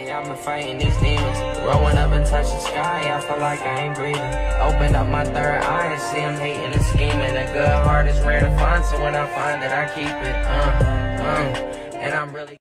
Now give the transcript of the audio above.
Lately I've been fighting these demons. Growing up and touch the sky, I feel like I ain't breathing. Open up my third eye and see them hating and scheming. A good heart is rare to find, so when I find it, I keep it. Uh, uh, and I'm really.